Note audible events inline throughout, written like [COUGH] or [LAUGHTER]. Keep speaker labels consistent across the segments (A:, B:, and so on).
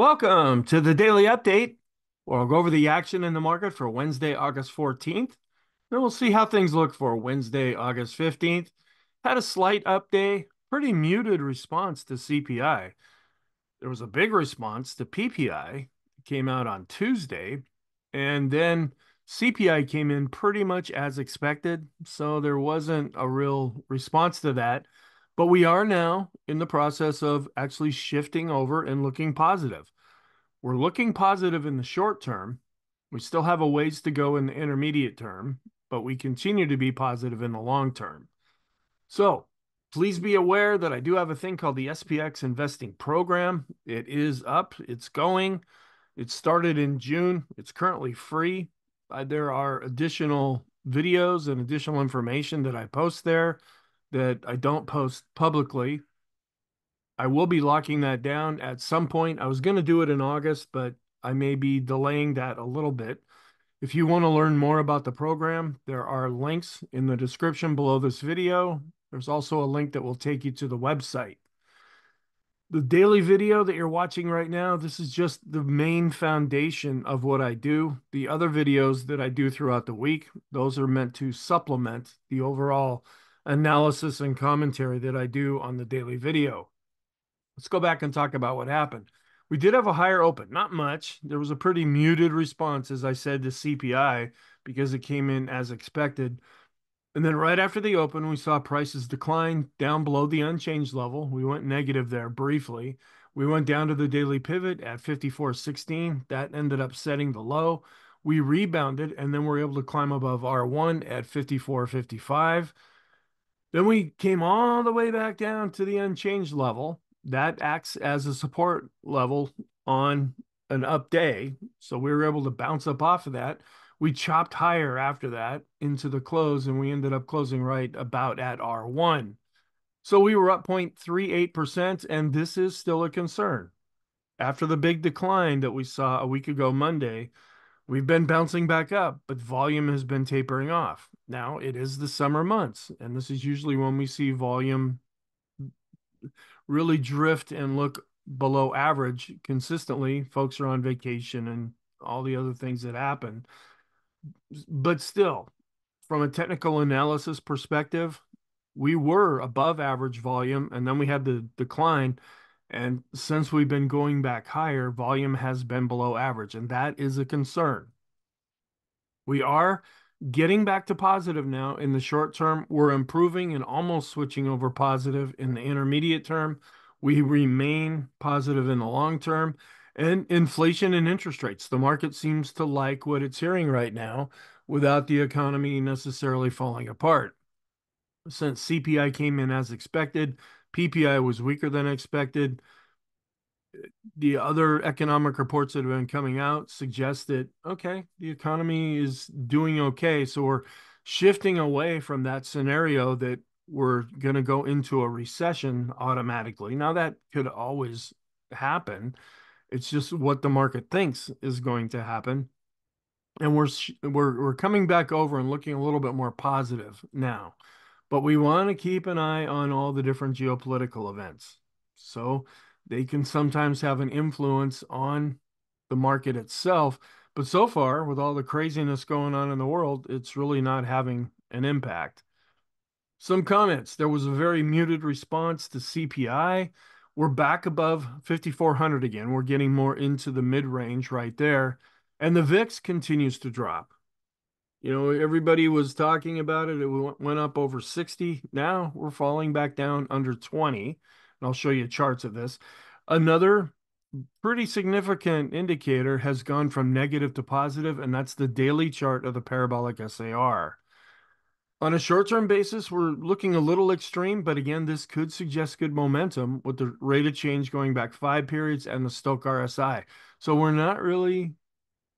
A: Welcome to the daily update, where I'll go over the action in the market for Wednesday, August 14th. Then we'll see how things look for Wednesday, August 15th. Had a slight up day, pretty muted response to CPI. There was a big response to PPI, it came out on Tuesday, and then CPI came in pretty much as expected. So there wasn't a real response to that. But we are now in the process of actually shifting over and looking positive. We're looking positive in the short term. We still have a ways to go in the intermediate term, but we continue to be positive in the long term. So please be aware that I do have a thing called the SPX investing program. It is up, it's going. It started in June. It's currently free. Uh, there are additional videos and additional information that I post there that I don't post publicly. I will be locking that down at some point. I was going to do it in August, but I may be delaying that a little bit. If you want to learn more about the program, there are links in the description below this video. There's also a link that will take you to the website. The daily video that you're watching right now, this is just the main foundation of what I do. The other videos that I do throughout the week, those are meant to supplement the overall analysis and commentary that I do on the daily video. Let's go back and talk about what happened. We did have a higher open, not much. There was a pretty muted response, as I said, to CPI because it came in as expected. And then right after the open, we saw prices decline down below the unchanged level. We went negative there briefly. We went down to the daily pivot at 54.16. That ended up setting the low. We rebounded and then we're able to climb above R1 at 54.55. Then we came all the way back down to the unchanged level. That acts as a support level on an up day. So we were able to bounce up off of that. We chopped higher after that into the close, and we ended up closing right about at R1. So we were up 0.38%, and this is still a concern. After the big decline that we saw a week ago Monday, We've been bouncing back up, but volume has been tapering off. Now it is the summer months, and this is usually when we see volume really drift and look below average consistently. Folks are on vacation and all the other things that happen. But still, from a technical analysis perspective, we were above average volume, and then we had the decline. And since we've been going back higher, volume has been below average, and that is a concern. We are getting back to positive now in the short term. We're improving and almost switching over positive in the intermediate term. We remain positive in the long term. And inflation and interest rates. The market seems to like what it's hearing right now without the economy necessarily falling apart. Since CPI came in as expected, PPI was weaker than expected. The other economic reports that have been coming out suggest that, okay, the economy is doing okay. So we're shifting away from that scenario that we're going to go into a recession automatically. Now, that could always happen. It's just what the market thinks is going to happen. And we're, we're, we're coming back over and looking a little bit more positive now. But we want to keep an eye on all the different geopolitical events. So they can sometimes have an influence on the market itself. But so far, with all the craziness going on in the world, it's really not having an impact. Some comments. There was a very muted response to CPI. We're back above 5,400 again. We're getting more into the mid range right there. And the VIX continues to drop. You know, everybody was talking about it. It went up over 60. Now we're falling back down under 20. And I'll show you charts of this. Another pretty significant indicator has gone from negative to positive, and that's the daily chart of the parabolic SAR. On a short term basis, we're looking a little extreme, but again, this could suggest good momentum with the rate of change going back five periods and the Stoch RSI. So we're not really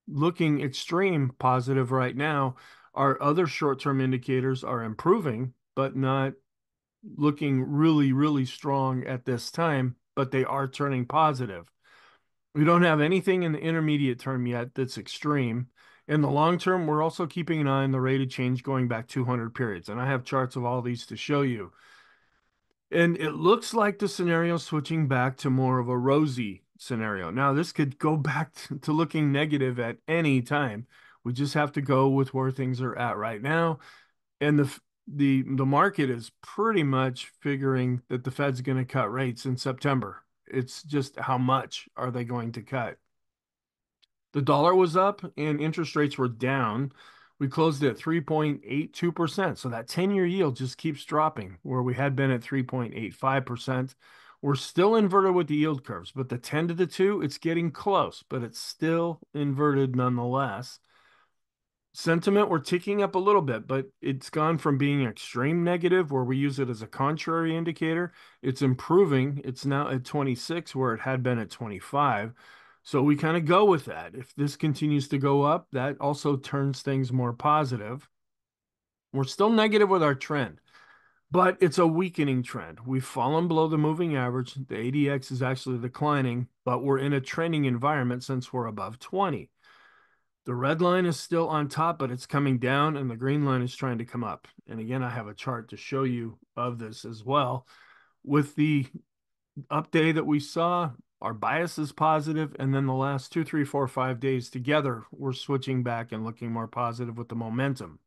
A: looking extreme positive right now. Our other short term indicators are improving, but not looking really, really strong at this time, but they are turning positive. We don't have anything in the intermediate term yet that's extreme. In the long term, we're also keeping an eye on the rate of change going back 200 periods. And I have charts of all these to show you. And it looks like the scenario switching back to more of a rosy scenario. Now, this could go [LAUGHS] back to looking negative at any time. We just have to go with where things are at right now. And the the the market is pretty much figuring that the Fed's going to cut rates in September. It's just how much are they going to cut? The dollar was up and interest rates were down. We closed at 3.82%. So that 10 year yield just keeps dropping where we had been at 3.85%. We're still inverted with the yield curves, but the 10 to the 2, it's getting close, but it's still inverted nonetheless. Sentiment we're ticking up a little bit but it's gone from being extreme negative where we use it as a contrary indicator. It's improving. It's now at 26 where it had been at 25 so we kind of go with that. If this continues to go up that also turns things more positive. We're still negative with our trend but it's a weakening trend we've fallen below the moving average the adx is actually declining but we're in a trending environment since we're above 20 the red line is still on top, but it's coming down, and the green line is trying to come up. And again, I have a chart to show you of this as well. With the update that we saw, our bias is positive, and then the last two, three, four, five days together, we're switching back and looking more positive with the momentum.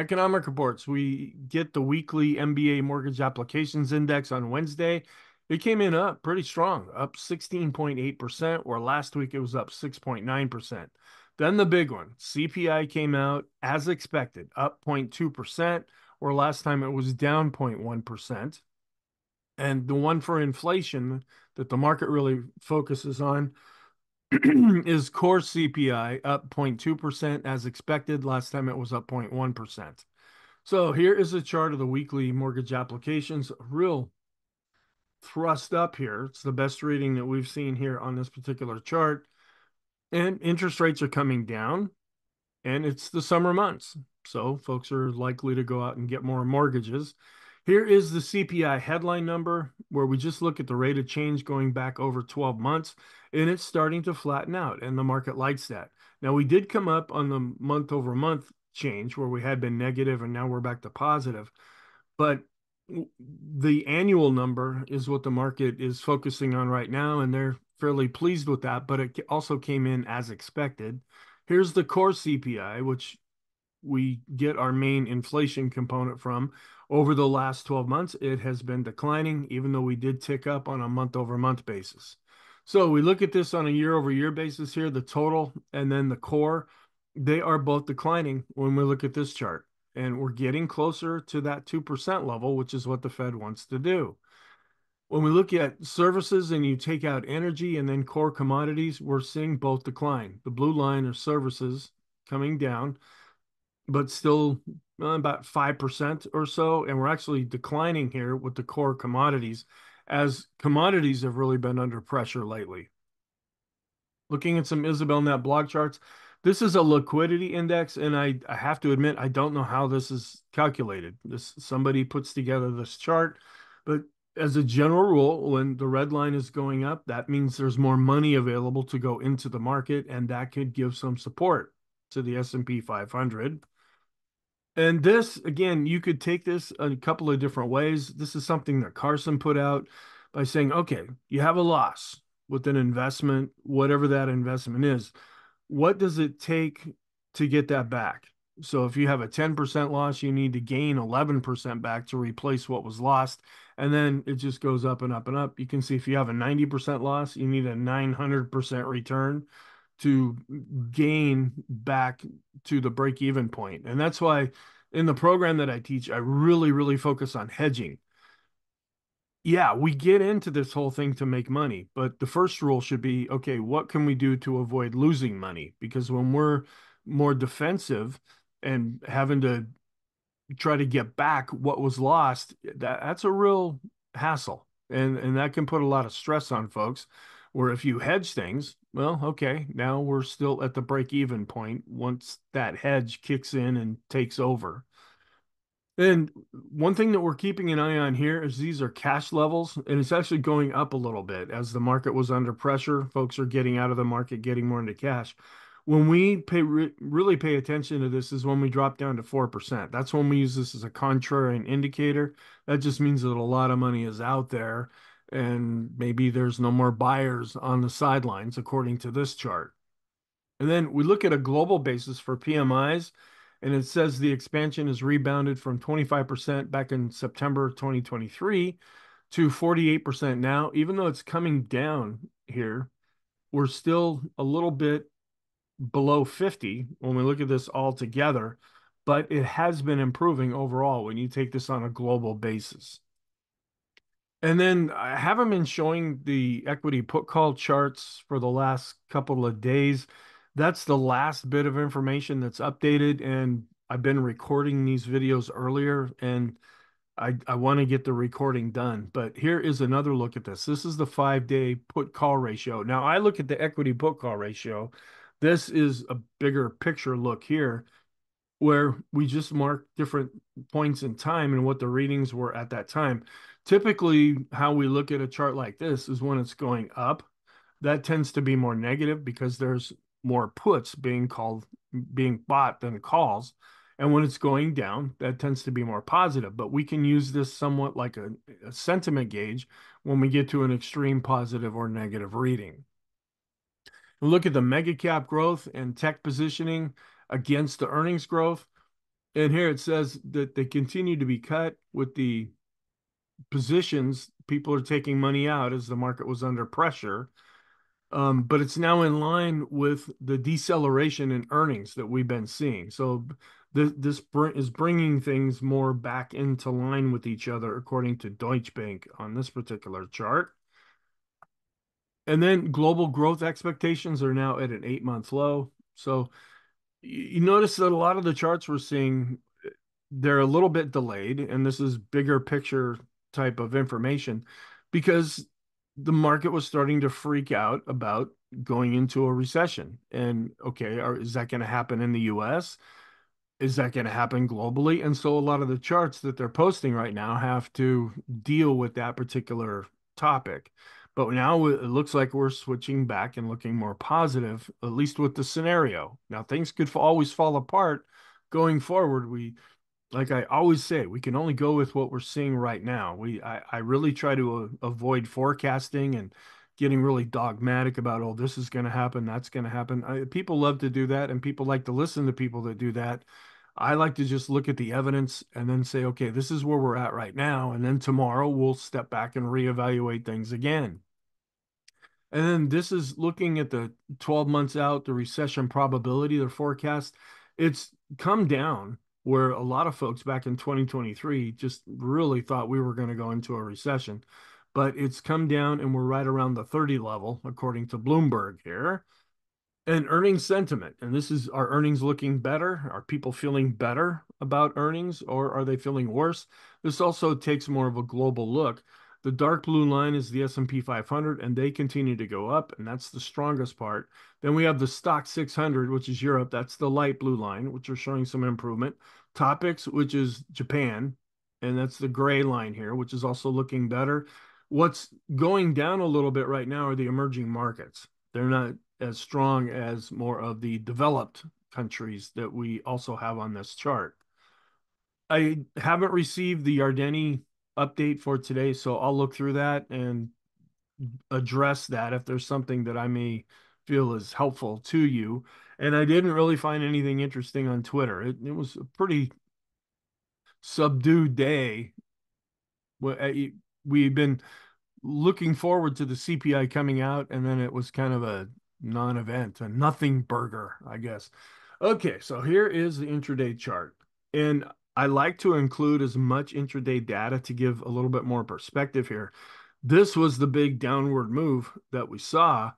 A: Economic reports. We get the weekly MBA mortgage applications index on Wednesday. It came in up pretty strong, up 16.8%, where last week it was up 6.9%. Then the big one CPI came out as expected, up 0.2%, or last time it was down 0.1%. And the one for inflation that the market really focuses on [CLEARS THROAT] is core CPI up 0.2% as expected. Last time it was up 0.1%. So here is a chart of the weekly mortgage applications, real thrust up here. It's the best reading that we've seen here on this particular chart and interest rates are coming down and it's the summer months so folks are likely to go out and get more mortgages here is the cpi headline number where we just look at the rate of change going back over 12 months and it's starting to flatten out and the market likes that now we did come up on the month over month change where we had been negative and now we're back to positive but the annual number is what the market is focusing on right now and they're fairly pleased with that, but it also came in as expected. Here's the core CPI, which we get our main inflation component from. Over the last 12 months, it has been declining, even though we did tick up on a month over month basis. So we look at this on a year over year basis here, the total and then the core, they are both declining when we look at this chart. And we're getting closer to that 2% level, which is what the Fed wants to do when we look at services and you take out energy and then core commodities, we're seeing both decline. The blue line are services coming down, but still about 5% or so. And we're actually declining here with the core commodities as commodities have really been under pressure lately. Looking at some Isabel Net blog charts, this is a liquidity index, and I, I have to admit I don't know how this is calculated. This somebody puts together this chart, but as a general rule, when the red line is going up, that means there's more money available to go into the market, and that could give some support to the S&P 500. And this, again, you could take this a couple of different ways. This is something that Carson put out by saying, okay, you have a loss with an investment, whatever that investment is. What does it take to get that back? So if you have a 10% loss, you need to gain 11% back to replace what was lost. And then it just goes up and up and up. You can see if you have a 90% loss, you need a 900% return to gain back to the break even point. And that's why in the program that I teach, I really, really focus on hedging. Yeah, we get into this whole thing to make money, but the first rule should be okay, what can we do to avoid losing money? Because when we're more defensive, and having to try to get back what was lost that that's a real hassle and and that can put a lot of stress on folks where if you hedge things well okay now we're still at the break even point once that hedge kicks in and takes over and one thing that we're keeping an eye on here is these are cash levels, and it's actually going up a little bit as the market was under pressure. Folks are getting out of the market, getting more into cash when we pay re- really pay attention to this is when we drop down to 4%. That's when we use this as a contrarian indicator. That just means that a lot of money is out there and maybe there's no more buyers on the sidelines, according to this chart. And then we look at a global basis for PMIs, and it says the expansion has rebounded from 25% back in September 2023 to 48% now. Even though it's coming down here, we're still a little bit below 50 when we look at this all together, but it has been improving overall when you take this on a global basis. And then I haven't been showing the equity put call charts for the last couple of days. That's the last bit of information that's updated, and I've been recording these videos earlier, and I, I want to get the recording done. But here is another look at this. This is the five-day put call ratio. Now I look at the equity put call ratio. This is a bigger picture look here where we just mark different points in time and what the readings were at that time. Typically, how we look at a chart like this is when it's going up. That tends to be more negative because there's more puts being called being bought than calls. And when it's going down, that tends to be more positive. But we can use this somewhat like a, a sentiment gauge when we get to an extreme positive or negative reading. look at the mega cap growth and tech positioning against the earnings growth. And here it says that they continue to be cut with the positions. People are taking money out as the market was under pressure. Um, but it's now in line with the deceleration in earnings that we've been seeing. So this this br is bringing things more back into line with each other, according to Deutsche Bank on this particular chart. And then global growth expectations are now at an eight month low. So you notice that a lot of the charts we're seeing they're a little bit delayed and this is bigger picture type of information because the market was starting to freak out about going into a recession and okay are, is that going to happen in the US is that going to happen globally and so a lot of the charts that they're posting right now have to deal with that particular topic but now it looks like we're switching back and looking more positive, at least with the scenario. Now things could always fall apart going forward. We, like I always say, we can only go with what we're seeing right now. We, I, I really try to uh, avoid forecasting and getting really dogmatic about, oh, this is going to happen, that's going to happen. I, people love to do that, and people like to listen to people that do that. I like to just look at the evidence and then say, okay, this is where we're at right now. And then tomorrow we'll step back and reevaluate things again. And then this is looking at the 12 months out, the recession probability, the forecast. It's come down where a lot of folks back in 2023 just really thought we were going to go into a recession. But it's come down and we're right around the 30 level, according to Bloomberg here. And earnings sentiment. And this is are earnings looking better? Are people feeling better about earnings or are they feeling worse? This also takes more of a global look. The dark blue line is the S&P 500 and they continue to go up and that's the strongest part. Then we have the STOXX 600 which is Europe. That's the light blue line which are showing some improvement. TOPIX which is Japan and that's the gray line here which is also looking better. What's going down a little bit right now are the emerging markets. They're not as strong as more of the developed countries that we also have on this chart. I haven't received the Yardeni update for today. So I'll look through that and address that if there's something that I may feel is helpful to you. And I didn't really find anything interesting on Twitter. It, it was a pretty subdued day. We've been looking forward to the CPI coming out, and then it was kind of a non event, a nothing burger, I guess. Okay, so here is the intraday chart. And I like to include as much intraday data to give a little bit more perspective here. This was the big downward move that we saw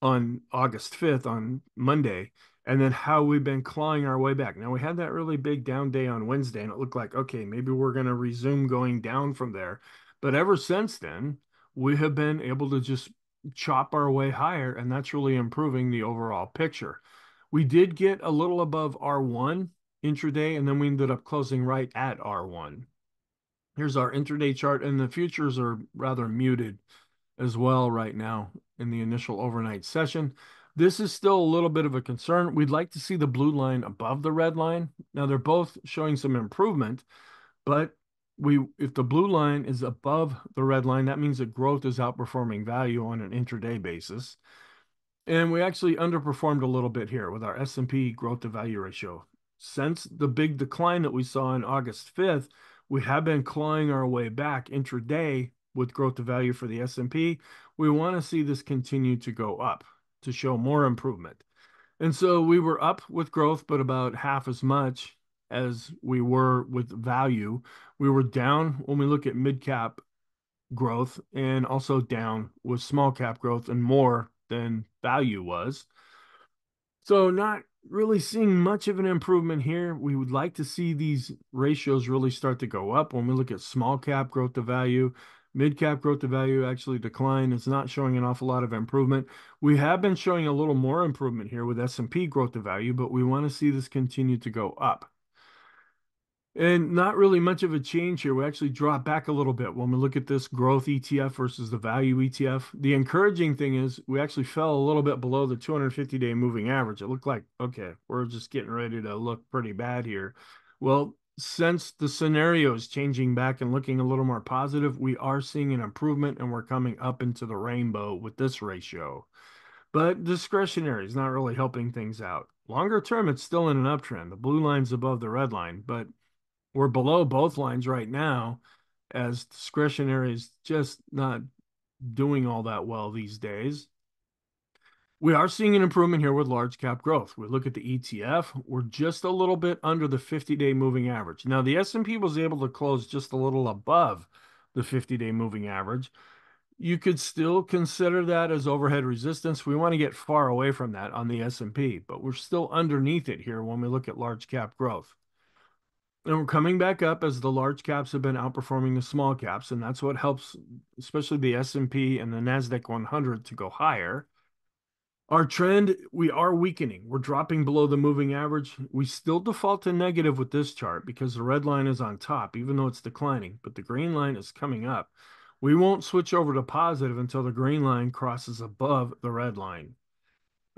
A: on August 5th on Monday, and then how we've been clawing our way back. Now, we had that really big down day on Wednesday, and it looked like, okay, maybe we're going to resume going down from there. But ever since then, we have been able to just chop our way higher, and that's really improving the overall picture. We did get a little above R1 intraday, and then we ended up closing right at R1. Here's our intraday chart, and the futures are rather muted as well right now in the initial overnight session. This is still a little bit of a concern. We'd like to see the blue line above the red line. Now they're both showing some improvement, but we if the blue line is above the red line, that means that growth is outperforming value on an intraday basis. And we actually underperformed a little bit here with our S&P growth to value ratio. Since the big decline that we saw on August 5th, we have been clawing our way back intraday with growth to value for the S&P. We want to see this continue to go up to show more improvement. And so we were up with growth, but about half as much as we were with value. We were down when we look at mid cap growth and also down with small cap growth and more than value was. So not really seeing much of an improvement here. We would like to see these ratios really start to go up when we look at small cap growth to value. Mid cap growth to value actually decline. It's not showing an awful lot of improvement. We have been showing a little more improvement here with S&P growth to value, but we want to see this continue to go up. And not really much of a change here. We actually drop back a little bit when we look at this growth ETF versus the value ETF. The encouraging thing is we actually fell a little bit below the 250 day moving average. It looked like, okay, we're just getting ready to look pretty bad here. Well, since the scenario is changing back and looking a little more positive, we are seeing an improvement and we're coming up into the rainbow with this ratio. But discretionary is not really helping things out. Longer term, it's still in an uptrend. The blue line's above the red line, but we're below both lines right now as discretionary is just not doing all that well these days. We are seeing an improvement here with large cap growth. We look at the ETF, we're just a little bit under the 50-day moving average. Now the S&P was able to close just a little above the 50-day moving average. You could still consider that as overhead resistance. We want to get far away from that on the S&P, but we're still underneath it here when we look at large cap growth. And we're coming back up as the large caps have been outperforming the small caps, and that's what helps, especially the S&P and the Nasdaq 100 to go higher. Our trend, we are weakening. We're dropping below the moving average. We still default to negative with this chart because the red line is on top, even though it's declining, but the green line is coming up. We won't switch over to positive until the green line crosses above the red line.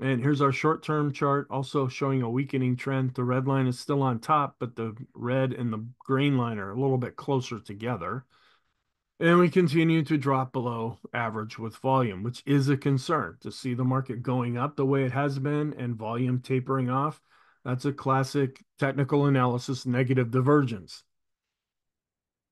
A: And here's our short-term chart, also showing a weakening trend. The red line is still on top, but the red and the green line are a little bit closer together. And we continue to drop below average with volume, which is a concern. To see the market going up the way it has been and volume tapering off, that's a classic technical analysis negative divergence.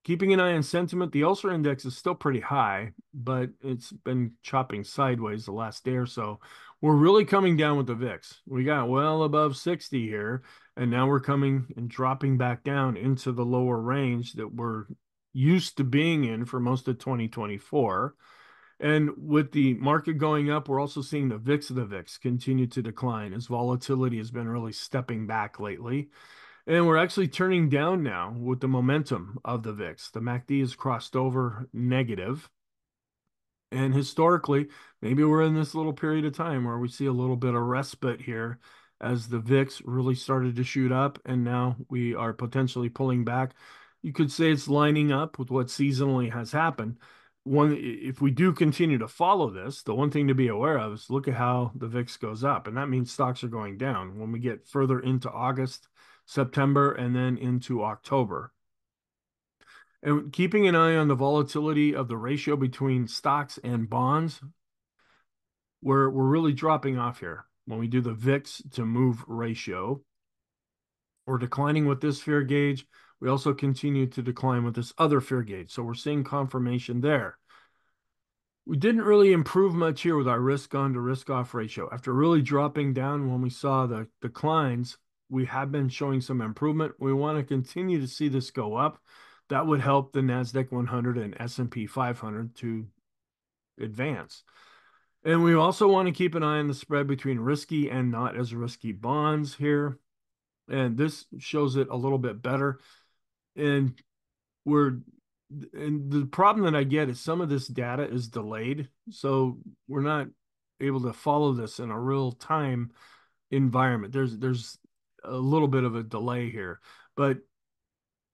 A: Keeping an eye on sentiment, the Ulcer Index is still pretty high, but it's been chopping sideways the last day or so. We're really coming down with the VIX. We got well above 60 here, and now we're coming and dropping back down into the lower range that we're used to being in for most of 2024. And with the market going up, we're also seeing the VIX of the VIX continue to decline as volatility has been really stepping back lately. And we're actually turning down now with the momentum of the VIX. The MACD has crossed over negative. And historically, maybe we're in this little period of time where we see a little bit of respite here as the VIX really started to shoot up and now we are potentially pulling back. You could say it's lining up with what seasonally has happened. One, if we do continue to follow this, the one thing to be aware of is look at how the VIX goes up, and that means stocks are going down. When we get further into August, September, and then into October. And keeping an eye on the volatility of the ratio between stocks and bonds, we're, we're really dropping off here. When we do the VIX to move ratio, we're declining with this fear gauge. We also continue to decline with this other fear gauge. So we're seeing confirmation there. We didn't really improve much here with our risk on to risk off ratio. After really dropping down when we saw the declines, we have been showing some improvement. We want to continue to see this go up. That would help the Nasdaq 100 and S&P 500 to advance. And we also want to keep an eye on the spread between risky and not as risky bonds here. And this shows it a little bit better. And we're and the problem that I get is some of this data is delayed. So we're not able to follow this in a real time environment. There's there's a little bit of a delay here, but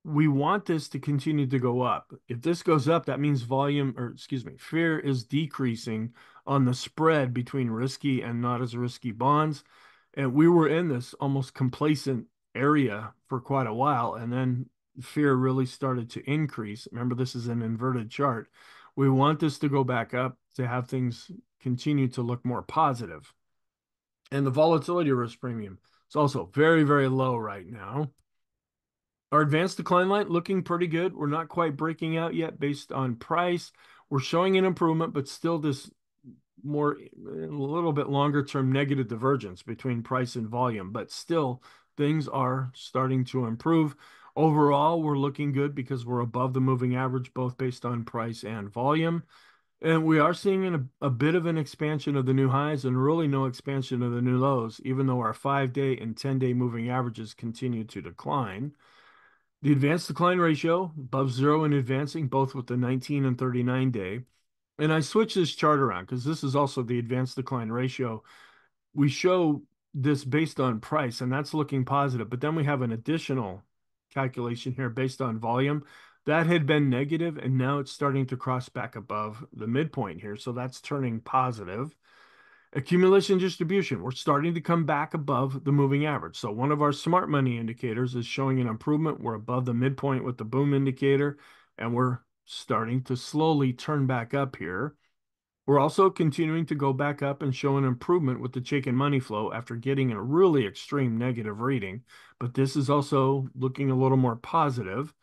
A: we want this to continue to go up. If this goes up, that means volume, or excuse me, fear is decreasing on the spread between risky and not as risky bonds. And we were in this almost complacent area for quite a while. And then fear really started to increase. Remember, this is an inverted chart. We want this to go back up to have things continue to look more positive. And the volatility risk premium is also very, very low right now. Our advanced decline line looking pretty good. We're not quite breaking out yet based on price. We're showing an improvement, but still this more a little bit longer term negative divergence between price and volume, but still things are starting to improve. Overall, we're looking good because we're above the moving average, both based on price and volume. And we are seeing a, a bit of an expansion of the new highs and really no expansion of the new lows, even though our five day and 10 day moving averages continue to decline. The advanced decline ratio above zero and advancing, both with the 19 and 39 day. And I switch this chart around because this is also the advanced decline ratio. We show this based on price, and that's looking positive. But then we have an additional calculation here based on volume. That had been negative, and now it's starting to cross back above the midpoint here. So that's turning positive. Accumulation distribution, we're starting to come back above the moving average. So one of our smart money indicators is showing an improvement. We're above the midpoint with the boom indicator, and we're starting to slowly turn back up here. We're also continuing to go back up and show an improvement with the Chaikin money flow after getting a really extreme negative reading. But this is also looking a little more positive.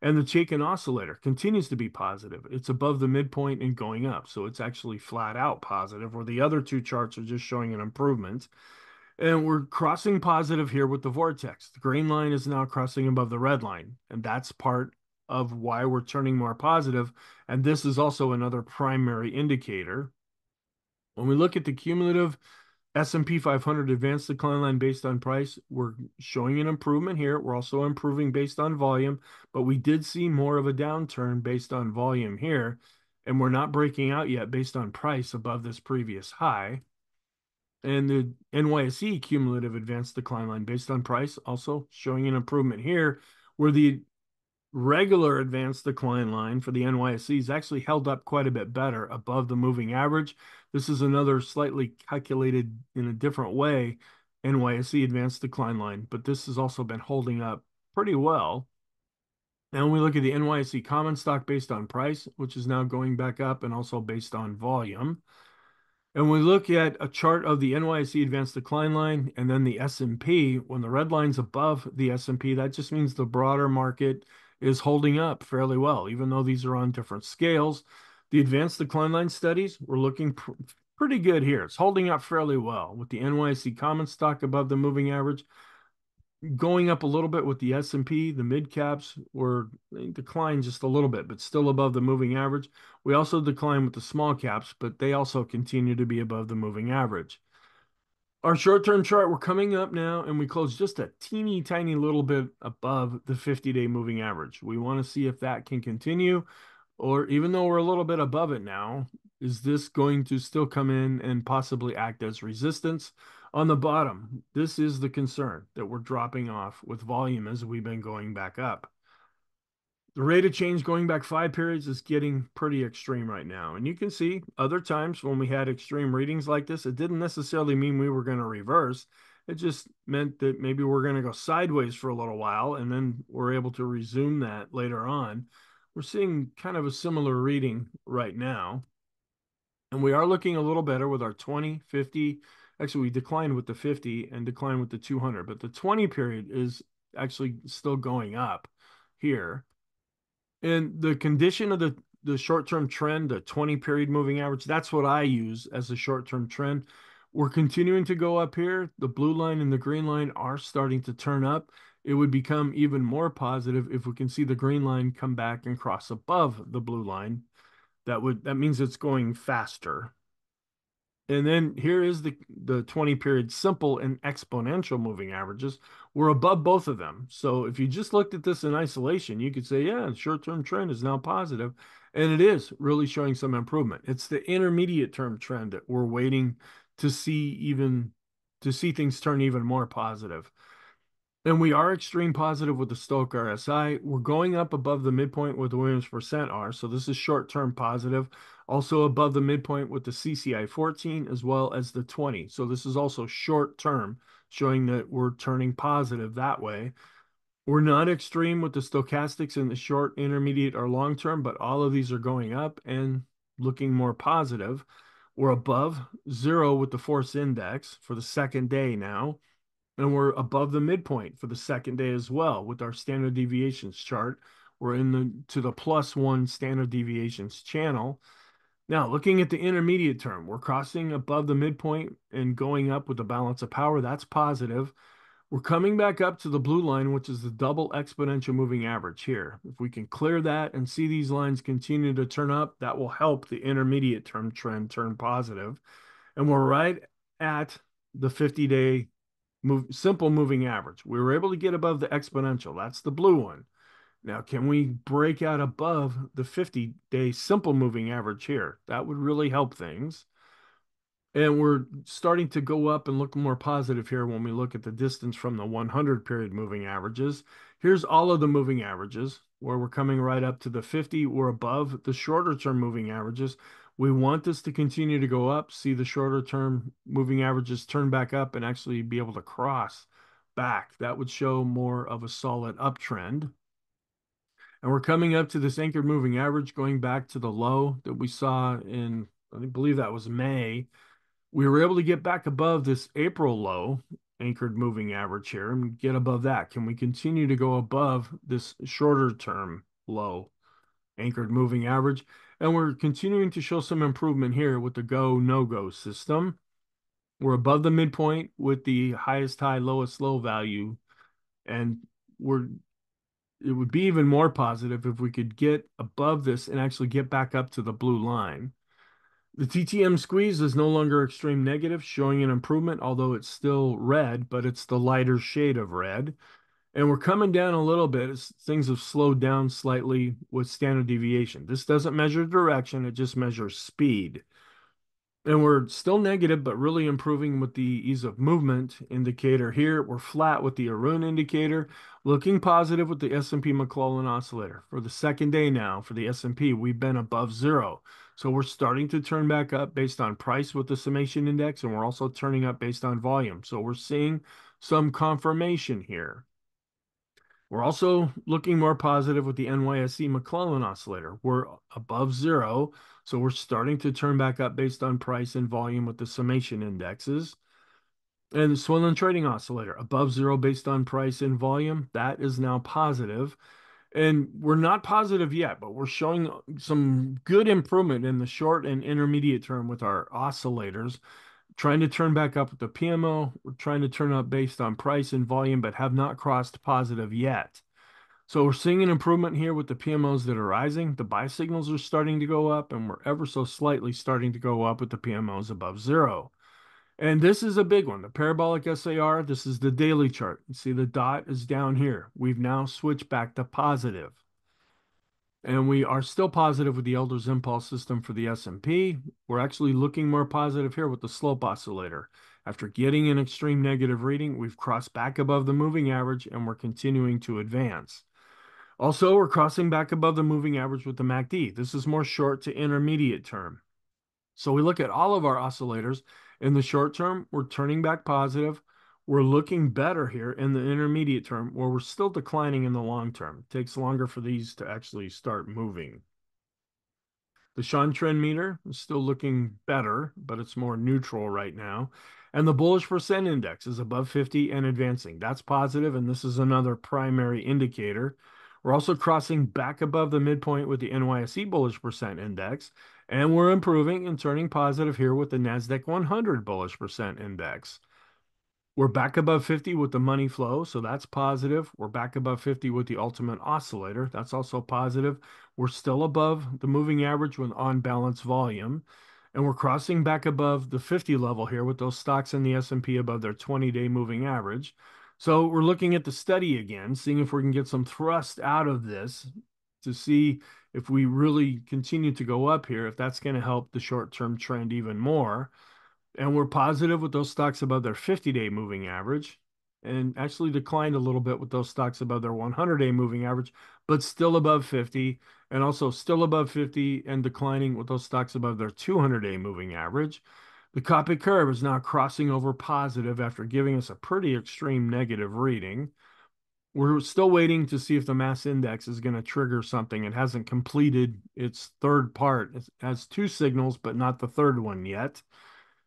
A: And the Chaikin oscillator continues to be positive. It's above the midpoint and going up. So it's actually flat out positive, where the other two charts are just showing an improvement. And we're crossing positive here with the vortex. The green line is now crossing above the red line. And that's part of why we're turning more positive. And this is also another primary indicator. When we look at the cumulative S&P 500 advanced decline line based on price, we're showing an improvement here. We're also improving based on volume, but we did see more of a downturn based on volume here, and we're not breaking out yet based on price above this previous high. And the NYSE cumulative advanced decline line based on price also showing an improvement here, where the regular advanced decline line for the NYSE is actually held up quite a bit better above the moving average. This is another slightly calculated in a different way NYSE advanced decline line, but this has also been holding up pretty well. Now, when we look at the NYSE common stock based on price, which is now going back up and also based on volume, and we look at a chart of the NYSE advanced decline line and then the S&P, when the red line's above the S&P, that just means the broader market is holding up fairly well, even though these are on different scales. The advanced decline line studies, we're looking pr pretty good here. It's holding up fairly well with the NYSE common stock above the moving average, going up a little bit with the S&P. The mid caps were declined just a little bit, but still above the moving average. We also declined with the small caps, but they also continue to be above the moving average. Our short-term chart, we're coming up now, and we close just a teeny tiny little bit above the 50-day moving average. We want to see if that can continue, or even though we're a little bit above it now, is this going to still come in and possibly act as resistance? On the bottom, this is the concern that we're dropping off with volume as we've been going back up. The rate of change going back five periods is getting pretty extreme right now. And you can see other times when we had extreme readings like this, it didn't necessarily mean we were going to reverse. It just meant that maybe we're going to go sideways for a little while and then we're able to resume that later on. We're seeing kind of a similar reading right now. And we are looking a little better with our 20, 50. Actually, we declined with the 50 and declined with the 200, but the 20 period is actually still going up here. And the condition of the, the short-term trend, the 20 period moving average, that's what I use as a short-term trend. We're continuing to go up here. The blue line and the green line are starting to turn up. It would become even more positive if we can see the green line come back and cross above the blue line. That would that means it's going faster. And then here is the, the 20 period simple and exponential moving averages. We're above both of them. So if you just looked at this in isolation, you could say, yeah, the short term trend is now positive, And it is really showing some improvement. It's the intermediate term trend that we're waiting to see even to see things turn even more positive. And we are extreme positive with the Stoch RSI. We're going up above the midpoint with the Williams percent R. So this is short term positive. Also above the midpoint with the CCI 14 as well as the 20. So this is also short term, showing that we're turning positive that way. We're not extreme with the stochastics in the short, intermediate, or long term, but all of these are going up and looking more positive. We're above zero with the force index for the second day now, and we're above the midpoint for the second day as well with our standard deviations chart. We're in the to the plus one standard deviations channel. Now, looking at the intermediate term, we're crossing above the midpoint and going up with the balance of power. That's positive. We're coming back up to the blue line, which is the double exponential moving average here. If we can clear that and see these lines continue to turn up, that will help the intermediate term trend turn positive. And we're right at the 50-day move, simple moving average. We were able to get above the exponential. That's the blue one. Now, can we break out above the 50-day simple moving average here? That would really help things. And we're starting to go up and look more positive here when we look at the distance from the 100 period moving averages. Here's all of the moving averages where we're coming right up to the 50. We're above the shorter term moving averages. We want this to continue to go up, see the shorter term moving averages turn back up and actually be able to cross back. That would show more of a solid uptrend. And we're coming up to this anchored moving average going back to the low that we saw in, I believe that was May we were able to get back above this April low anchored moving average here and get above that. Can we continue to go above this shorter term low anchored moving average? And we're continuing to show some improvement here with the go no go system. We're above the midpoint with the highest high, lowest low value. And we're it would be even more positive if we could get above this and actually get back up to the blue line. The TTM squeeze is no longer extreme negative, showing an improvement, although it's still red, but it's the lighter shade of red. And we're coming down a little bit as things have slowed down slightly with standard deviation. This doesn't measure direction, it just measures speed. And we're still negative, but really improving with the ease of movement indicator here. We're flat with the Aroon indicator, looking positive with the S&P McClellan oscillator. For the second day now, for the S&P, we've been above zero. So we're starting to turn back up based on price with the summation index, and we're also turning up based on volume. So we're seeing some confirmation here. We're also looking more positive with the NYSE McClellan oscillator. We're above zero, so we're starting to turn back up based on price and volume with the summation indexes. And the Swenlin Trading Oscillator, above zero based on price and volume, that is now positive. And we're not positive yet, but we're showing some good improvement in the short and intermediate term with our oscillators trying to turn back up with the PMO. We're trying to turn up based on price and volume, but have not crossed positive yet. So we're seeing an improvement here with the PMOs that are rising. The buy signals are starting to go up, and we're ever so slightly starting to go up with the PMOs above zero. And this is a big one, the parabolic SAR. This is the daily chart. You see the dot is down here. We've now switched back to positive. And we are still positive with the Elder's Impulse system for the S&P. We're actually looking more positive here with the slope oscillator. After getting an extreme negative reading, we've crossed back above the moving average and we're continuing to advance. Also, we're crossing back above the moving average with the MACD. This is more short to intermediate term. So we look at all of our oscillators. In the short term, we're turning back positive. We're looking better here in the intermediate term, where we're still declining in the long term. It takes longer for these to actually start moving. The Sean trend meter is still looking better, but it's more neutral right now. And the bullish percent index is above 50 and advancing. That's positive, and this is another primary indicator. We're also crossing back above the midpoint with the NYSE bullish percent index, and we're improving and turning positive here with the NASDAQ 100 bullish percent index. We're back above 50 with the money flow, so that's positive. We're back above 50 with the ultimate oscillator. That's also positive. We're still above the moving average with on balance volume. And we're crossing back above the 50 level here with those stocks in the S&P above their 20-day moving average. So we're looking at the study again, seeing if we can get some thrust out of this to see if we really continue to go up here, if that's going to help the short-term trend even more. And we're positive with those stocks above their 50 day moving average and actually declined a little bit with those stocks above their 100 day moving average, but still above 50 and also still above 50 and declining with those stocks above their 200 day moving average. The Coppock curve is now crossing over positive after giving us a pretty extreme negative reading. we're still waiting to see if the mass index is going to trigger something. It hasn't completed its third part. It has two signals, but not the third one yet.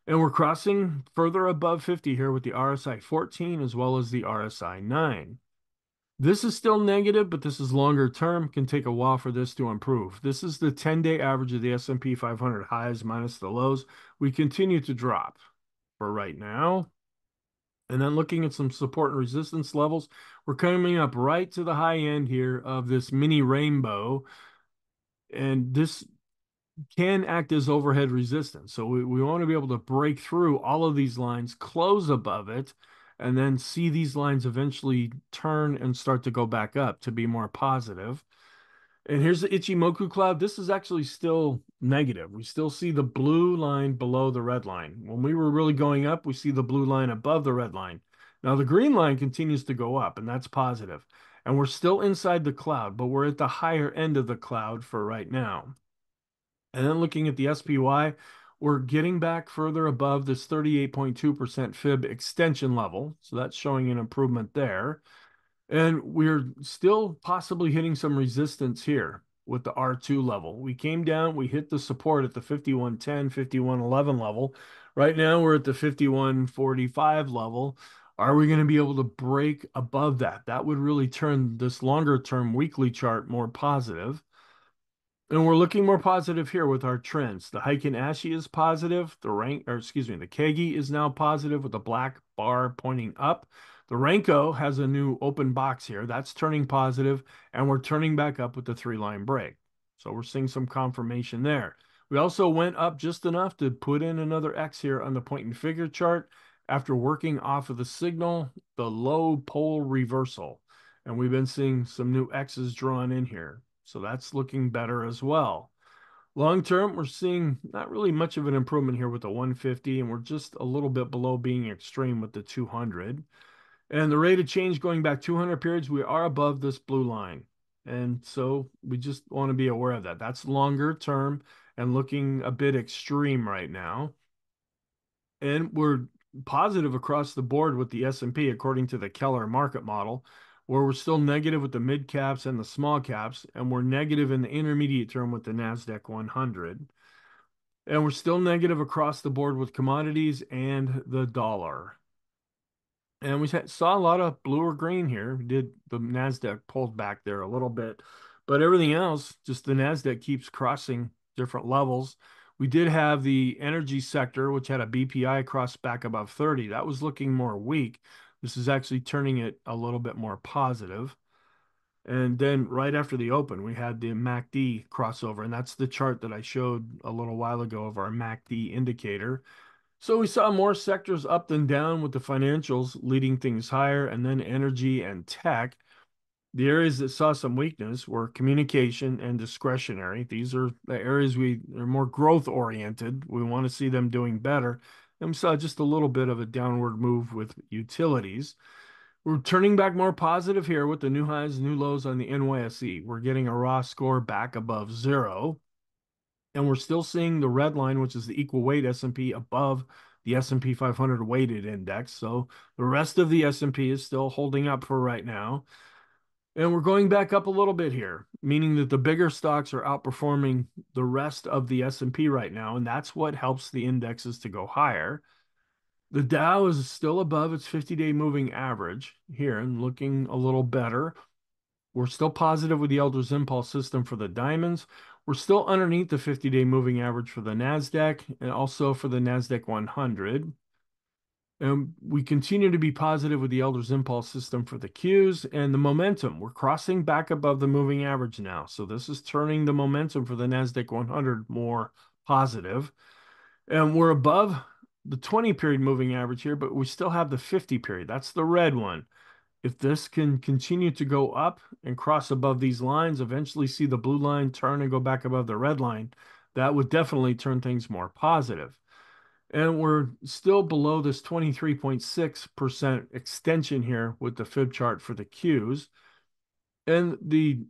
A: And we're crossing further above 50 here with the RSI 14 as well as the RSI 9. This is still negative, but this is longer term. Can take a while for this to improve. This is the 10-day average of the S&P 500 highs minus the lows. We continue to drop for right now. And then looking at some support and resistance levels, we're coming up right to the high end here of this mini rainbow. And this can act as overhead resistance. So we, we want to be able to break through all of these lines, close above it, and then see these lines eventually turn and start to go back up to be more positive. And here's the Ichimoku cloud. This is actually still negative. We still see the blue line below the red line. When we were really going up, we see the blue line above the red line. Now the green line continues to go up, and that's positive. And we're still inside the cloud, but we're at the higher end of the cloud for right now. And then looking at the SPY, we're getting back further above this 38.2% fib extension level. So that's showing an improvement there. And we're still possibly hitting some resistance here with the R2 level. We came down, we hit the support at the 5110, 5111 level. Right now we're at the 5145 level. Are we going to be able to break above that? That would really turn this longer term weekly chart more positive. And we're looking more positive here with our trends. The Heikin Ashi is positive. The rank, or excuse me, the Kagi is now positive with a black bar pointing up. The Renko has a new open box here. That's turning positive, and we're turning back up with the three-line break. So we're seeing some confirmation there. We also went up just enough to put in another X here on the point and figure chart after working off of the signal, the low pole reversal. And we've been seeing some new X's drawn in here. So that's looking better as well. Long term, we're seeing not really much of an improvement here with the 150, and we're just a little bit below being extreme with the 200. And the rate of change going back 200 periods, we are above this blue line. And so we just want to be aware of that. That's longer term and looking a bit extreme right now. And we're positive across the board with the S&P according to the Keller market model where we're still negative with the mid caps and the small caps, and we're negative in the intermediate term with the NASDAQ 100. And we're still negative across the board with commodities and the dollar. And we saw a lot of blue or green here. We did the NASDAQ pulled back there a little bit, but everything else, just the NASDAQ keeps crossing different levels. We did have the energy sector, which had a BPI cross back above 30. That was looking more weak. This is actually turning it a little bit more positive. And then right after the open, we had the MACD crossover, and that's the chart that I showed a little while ago of our MACD indicator. So we saw more sectors up than down with the financials leading things higher, and then energy and tech. The areas that saw some weakness were communication and discretionary. These are the areas we are more growth oriented. We want to see them doing better. And we saw just a little bit of a downward move with utilities. We're turning back more positive here with the new highs, new lows on the NYSE. We're getting a raw score back above zero. And we're still seeing the red line, which is the equal weight S&P above the S&P 500 weighted index. So the rest of the S&P is still holding up for right now. And we're going back up a little bit here, meaning that the bigger stocks are outperforming the rest of the S&P right now, and that's what helps the indexes to go higher. The Dow is still above its 50-day moving average here and looking a little better. We're still positive with the Elders Impulse system for the diamonds. We're still underneath the 50-day moving average for the NASDAQ and also for the NASDAQ 100. And we continue to be positive with the Elders Impulse system for the Qs and the momentum. We're crossing back above the moving average now. So this is turning the momentum for the NASDAQ 100 more positive. And we're above the 20 period moving average here, but we still have the 50 period. That's the red one. If this can continue to go up and cross above these lines, eventually see the blue line turn and go back above the red line, that would definitely turn things more positive and we're still below this 23.6% extension here with the fib chart for the Qs. And the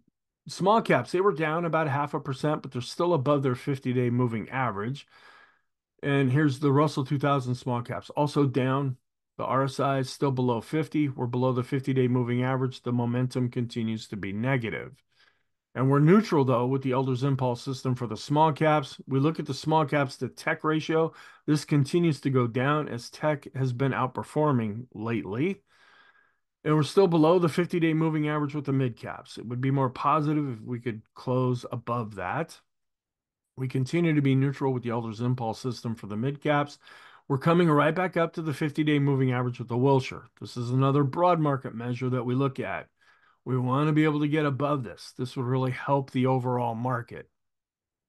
A: small caps, they were down about half a percent, but they're still above their 50-day moving average. And here's the Russell 2000 small caps, also down The RSI is still below 50. We're below the 50 day moving average. The momentum continues to be negative. And we're neutral though with the Elders Impulse system for the small caps. We look at the small caps to tech ratio. This continues to go down as tech has been outperforming lately. And we're still below the 50 day moving average with the mid caps. It would be more positive if we could close above that. We continue to be neutral with the Elders Impulse system for the mid caps. We're coming right back up to the 50 day moving average with the Wilshire. This is another broad market measure that we look at. We want to be able to get above this. This would really help the overall market.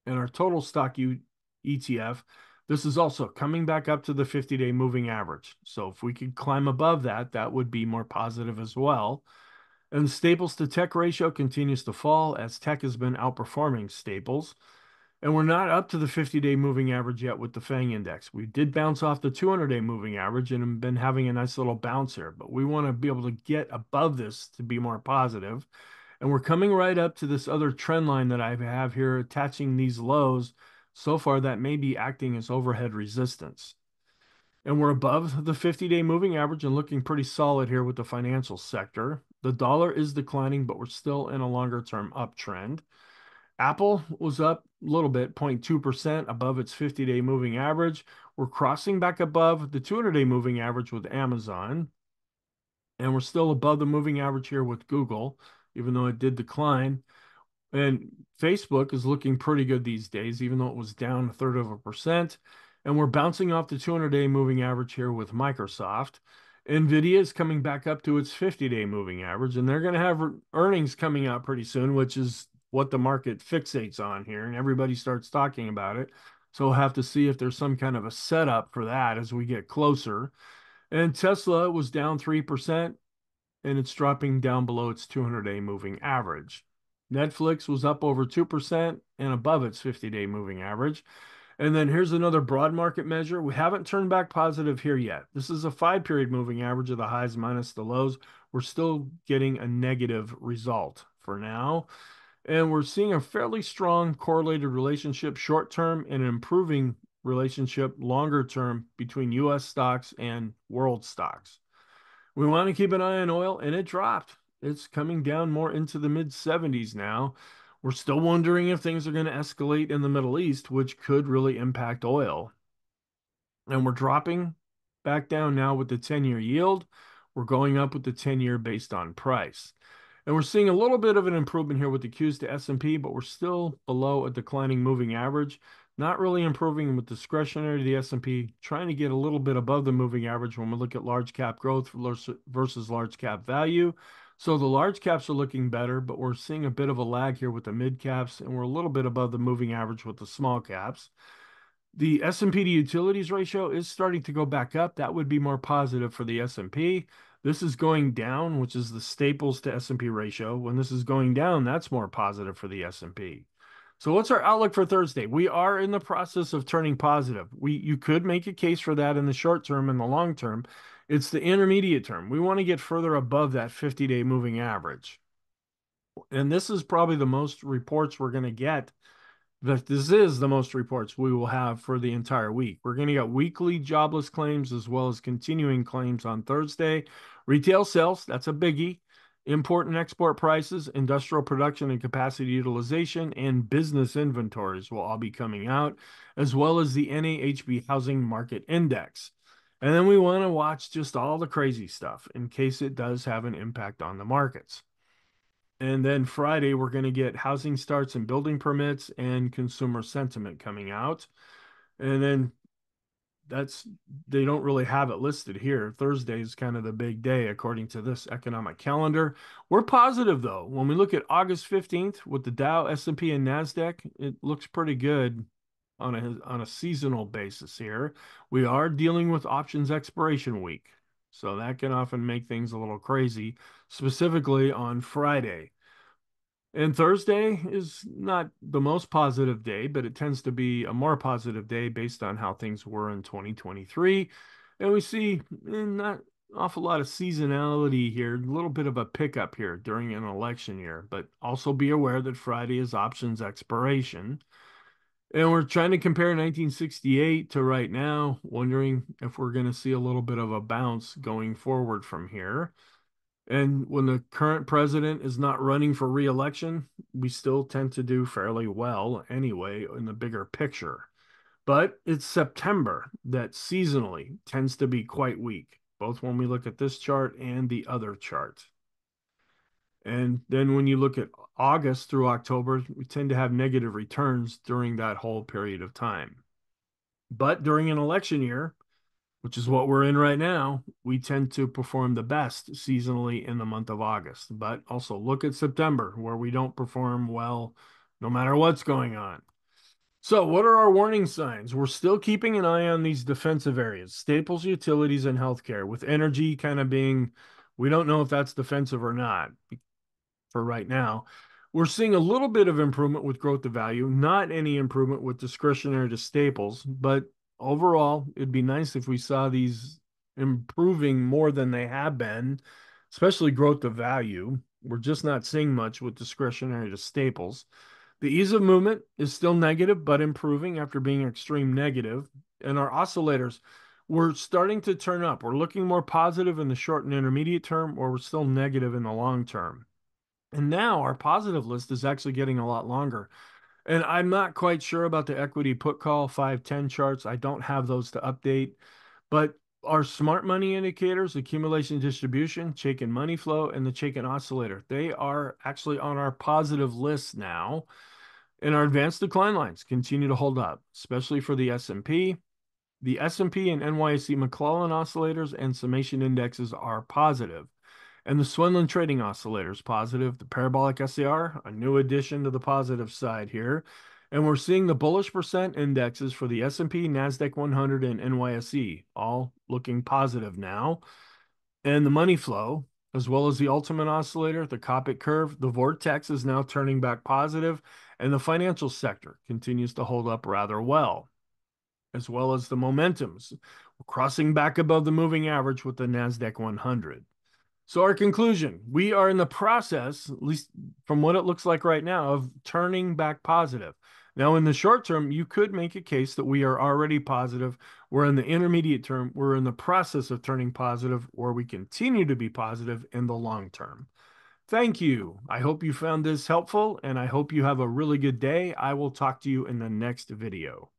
A: And our total stock U ETF, this is also coming back up to the 50 day moving average. So if we could climb above that, that would be more positive as well. And the staples to tech ratio continues to fall as tech has been outperforming staples. And we're not up to the 50 day moving average yet with the FANG index. We did bounce off the 200 day moving average and have been having a nice little bounce here, but we want to be able to get above this to be more positive. And we're coming right up to this other trend line that I have here attaching these lows. So far, that may be acting as overhead resistance. And we're above the 50 day moving average and looking pretty solid here with the financial sector. The dollar is declining, but we're still in a longer term uptrend. Apple was up a little bit, 0.2% above its 50 day moving average. We're crossing back above the 200 day moving average with Amazon. And we're still above the moving average here with Google, even though it did decline. And Facebook is looking pretty good these days, even though it was down a third of a percent. And we're bouncing off the 200 day moving average here with Microsoft. Nvidia is coming back up to its 50 day moving average, and they're going to have earnings coming out pretty soon, which is what the market fixates on here, and everybody starts talking about it. So we'll have to see if there's some kind of a setup for that as we get closer. And Tesla was down 3%, and it's dropping down below its 200 day moving average. Netflix was up over 2% and above its 50 day moving average. And then here's another broad market measure. We haven't turned back positive here yet. This is a five period moving average of the highs minus the lows. We're still getting a negative result for now. And we're seeing a fairly strong correlated relationship short term and an improving relationship longer term between US stocks and world stocks. We want to keep an eye on oil, and it dropped. It's coming down more into the mid 70s now. We're still wondering if things are going to escalate in the Middle East, which could really impact oil. And we're dropping back down now with the 10 year yield. We're going up with the 10 year based on price. And we're seeing a little bit of an improvement here with the Qs to S&P, but we're still below a declining moving average. Not really improving with discretionary to the S&P, trying to get a little bit above the moving average when we look at large cap growth versus large cap value. So the large caps are looking better, but we're seeing a bit of a lag here with the mid caps, and we're a little bit above the moving average with the small caps. The S&P to utilities ratio is starting to go back up. That would be more positive for the S&P. This is going down, which is the staples to S&P ratio. When this is going down, that's more positive for the S&P. So what's our outlook for Thursday? We are in the process of turning positive. We you could make a case for that in the short term and the long term. It's the intermediate term. We want to get further above that 50-day moving average. And this is probably the most reports we're going to get that this is the most reports we will have for the entire week. We're going to get weekly jobless claims as well as continuing claims on Thursday. Retail sales, that's a biggie. Import and export prices, industrial production and capacity utilization, and business inventories will all be coming out, as well as the NAHB Housing Market Index. And then we want to watch just all the crazy stuff in case it does have an impact on the markets. And then Friday, we're going to get housing starts and building permits and consumer sentiment coming out. And then that's they don't really have it listed here. Thursday is kind of the big day according to this economic calendar. We're positive though. When we look at August 15th with the Dow, S&P and Nasdaq, it looks pretty good on a on a seasonal basis here. We are dealing with options expiration week. So that can often make things a little crazy, specifically on Friday. And Thursday is not the most positive day, but it tends to be a more positive day based on how things were in 2023. And we see eh, not awful lot of seasonality here, a little bit of a pickup here during an election year, but also be aware that Friday is options expiration. And we're trying to compare 1968 to right now, wondering if we're going to see a little bit of a bounce going forward from here. And when the current president is not running for reelection, we still tend to do fairly well anyway in the bigger picture. But it's September that seasonally tends to be quite weak, both when we look at this chart and the other chart. And then when you look at August through October, we tend to have negative returns during that whole period of time. But during an election year, which is what we're in right now, we tend to perform the best seasonally in the month of August. But also look at September, where we don't perform well no matter what's going on. So, what are our warning signs? We're still keeping an eye on these defensive areas, staples, utilities, and healthcare, with energy kind of being, we don't know if that's defensive or not for right now. We're seeing a little bit of improvement with growth to value, not any improvement with discretionary to staples, but overall, it'd be nice if we saw these improving more than they have been, especially growth to value. We're just not seeing much with discretionary to staples. The ease of movement is still negative, but improving after being extreme negative. And our oscillators, we're starting to turn up. We're looking more positive in the short and intermediate term, or we're still negative in the long term. And now our positive list is actually getting a lot longer. And I'm not quite sure about the equity put call 510 charts. I don't have those to update. But our smart money indicators, accumulation distribution, Chaikin money flow, and the Chaikin oscillator, they are actually on our positive list now. And our advanced decline lines continue to hold up, especially for the S&P. The S&P and NYSE McClellan oscillators and summation indexes are positive. And the Swenlin Trading Oscillator is positive. The Parabolic SAR, a new addition to the positive side here. And we're seeing the bullish percent indexes for the S&P, NASDAQ 100, and NYSE all looking positive now. And the money flow, as well as the ultimate oscillator, the Coppock curve, the vortex is now turning back positive, and the financial sector continues to hold up rather well, as well as the momentums. We're crossing back above the moving average with the NASDAQ 100. So, our conclusion we are in the process, at least from what it looks like right now, of turning back positive. Now, in the short term, you could make a case that we are already positive. We're in the intermediate term, we're in the process of turning positive, or we continue to be positive in the long term. Thank you. I hope you found this helpful, and I hope you have a really good day. I will talk to you in the next video.